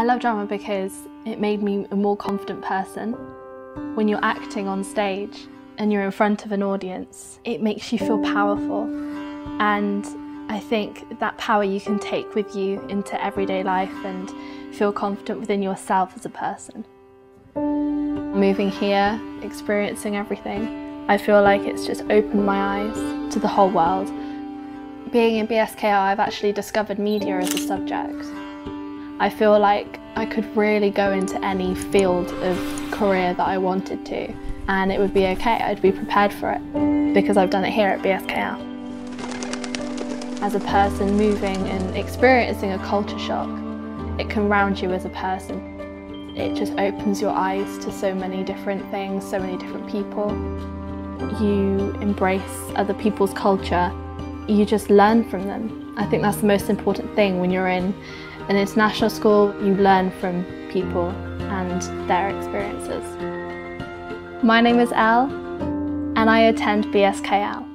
I love drama because it made me a more confident person. When you're acting on stage and you're in front of an audience, it makes you feel powerful. And I think that power you can take with you into everyday life and feel confident within yourself as a person. Moving here, experiencing everything, I feel like it's just opened my eyes to the whole world. Being in BSKL, I've actually discovered media as a subject. I feel like I could really go into any field of career that I wanted to and it would be okay, I'd be prepared for it because I've done it here at BSKL. As a person moving and experiencing a culture shock, it can round you as a person. It just opens your eyes to so many different things, so many different people. You embrace other people's culture, you just learn from them. I think that's the most important thing when you're in an international school, you learn from people and their experiences. My name is Elle and I attend BSKL.